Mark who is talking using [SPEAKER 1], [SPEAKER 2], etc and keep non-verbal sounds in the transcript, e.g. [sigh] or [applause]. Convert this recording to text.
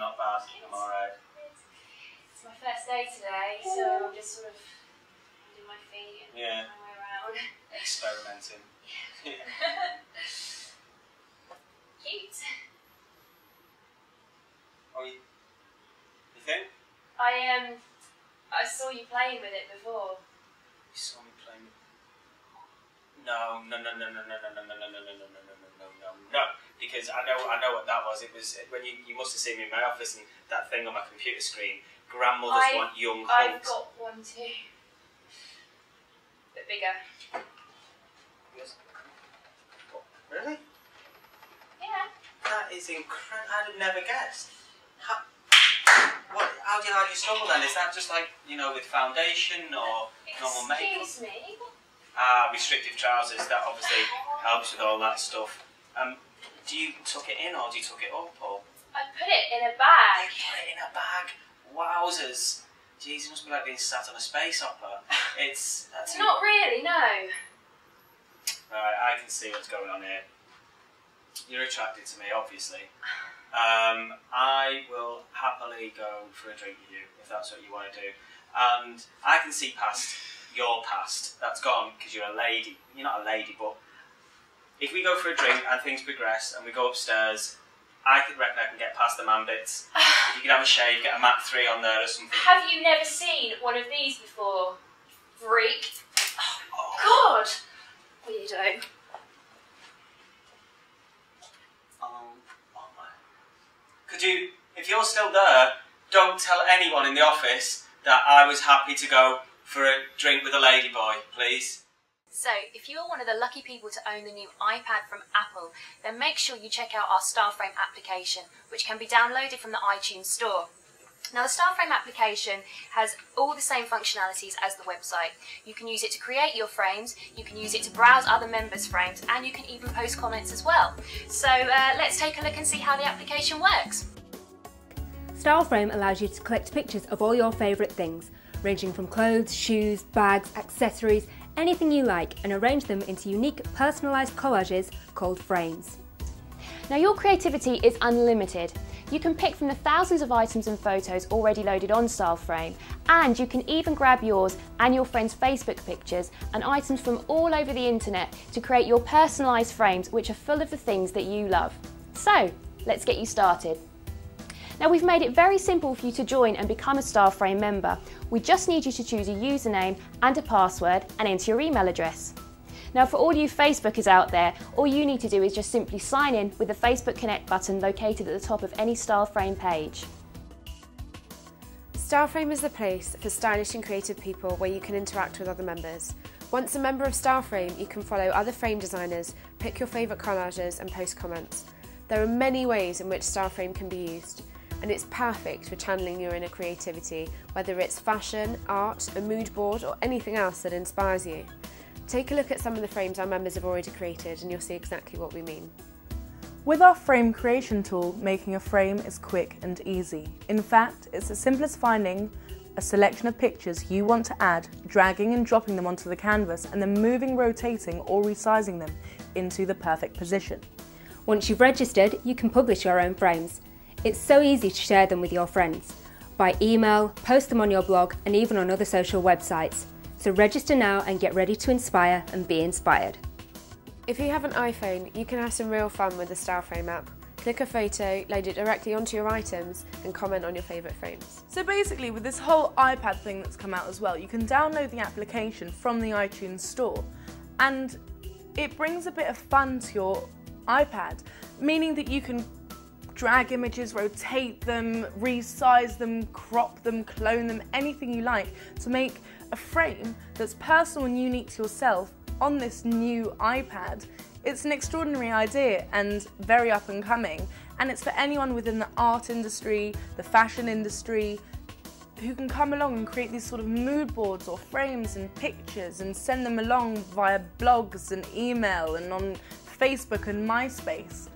[SPEAKER 1] not bad. I'm alright.
[SPEAKER 2] It's my first day today, so I'm just sort of finding my feet and
[SPEAKER 1] Yeah.
[SPEAKER 2] my way around.
[SPEAKER 1] Experimenting. Yeah. [laughs]
[SPEAKER 2] Cute.
[SPEAKER 1] Oh, you, you think?
[SPEAKER 2] I um, I saw you playing with it before.
[SPEAKER 1] You saw me. No, no, no, no, no, no, no, no, no, no, no, no, no, no, no, no, no, no, no. Because I know, I know what that was. It was when you, you must have seen me in my office and that thing on my computer screen. Grandmothers
[SPEAKER 2] I-
[SPEAKER 1] want young
[SPEAKER 2] I've got one too. Bit bigger.
[SPEAKER 1] Yes. What, Really?
[SPEAKER 2] Yeah.
[SPEAKER 1] That is incredible. I'd have never guessed. How, what, how do you how do you struggle then? Is that just like you know with foundation or normal makeup?
[SPEAKER 2] Excuse me.
[SPEAKER 1] Ah, restrictive trousers. That obviously helps with all that stuff. Um, do you tuck it in or do you tuck it up or
[SPEAKER 2] I put it in a bag.
[SPEAKER 1] put it in a bag? Wowzers! Jeez, it must be like being sat on a space hopper. [laughs] It's that's
[SPEAKER 2] Not really, no.
[SPEAKER 1] Right, I can see what's going on here. You're attracted to me, obviously. Um, I will happily go for a drink with you if that's what you want to do. And I can see past your past. That's gone because you're a lady. You're not a lady, but if we go for a drink and things progress and we go upstairs, I could reckon I can get past the man bits. [sighs] If you could have a shave, get a Mach3 on there or something.
[SPEAKER 2] Have you never seen one of these before? Freak.
[SPEAKER 1] Oh,
[SPEAKER 2] God! Weirdo.
[SPEAKER 1] oh, um, oh my. Could you, if you're still there, don't tell anyone in the office that I was happy to go for a drink with a ladyboy, please.
[SPEAKER 2] So, if you are one of the lucky people to own the new iPad from Apple, then make sure you check out our StyleFrame application, which can be downloaded from the iTunes Store. Now, the StyleFrame application has all the same functionalities as the website. You can use it to create your frames, you can use it to browse other members' frames, and you can even post comments as well. So, uh, let's take a look and see how the application works.
[SPEAKER 3] StyleFrame allows you to collect pictures of all your favourite things, ranging from clothes, shoes, bags, accessories, anything you like, and arrange them into unique personalised collages called frames.
[SPEAKER 2] Now your creativity is unlimited. You can pick from the thousands of items and photos already loaded on StyleFrame, and you can even grab yours and your friends' Facebook pictures and items from all over the internet to create your personalised frames which are full of the things that you love. So, let's get you started. Now we've made it very simple for you to join and become a StyleFrame member. We just need you to choose a username and a password and enter your email address. Now for all you Facebookers out there, all you need to do is just simply sign in with the Facebook Connect button located at the top of any StyleFrame page.
[SPEAKER 4] StyleFrame is the place for stylish and creative people where you can interact with other members. Once a member of StyleFrame, you can follow other frame designers, pick your favourite collages and post comments. There are many ways in which StyleFrame can be used, and it's perfect for channeling your inner creativity, whether it's fashion, art, a mood board or anything else that inspires you. Take a look at some of the frames our members have already created and you'll see exactly what we mean.
[SPEAKER 5] With our frame creation tool, making a frame is quick and easy. In fact, it's as simple as finding a selection of pictures you want to add, dragging and dropping them onto the canvas, and then moving, rotating, or resizing them into the perfect position.
[SPEAKER 3] Once you've registered, you can publish your own frames. It's so easy to share them with your friends. By email, post them on your blog, and even on other social websites. So register now and get ready to inspire and be inspired.
[SPEAKER 4] If you have an iPhone, you can have some real fun with the StyleFrame app. Click a photo, load it directly onto your items, and comment on your favourite frames.
[SPEAKER 5] So basically, with this whole iPad thing that's come out as well, you can download the application from the iTunes Store, and it brings a bit of fun to your iPad, meaning that you can drag images, rotate them, resize them, crop them, clone them, anything you like to make a frame that's personal and unique to yourself on this new iPad. It's an extraordinary idea and very up and coming, and it's for anyone within the art industry, the fashion industry, who can come along and create these sort of mood boards or frames and pictures and send them along via blogs and email and on Facebook and MySpace.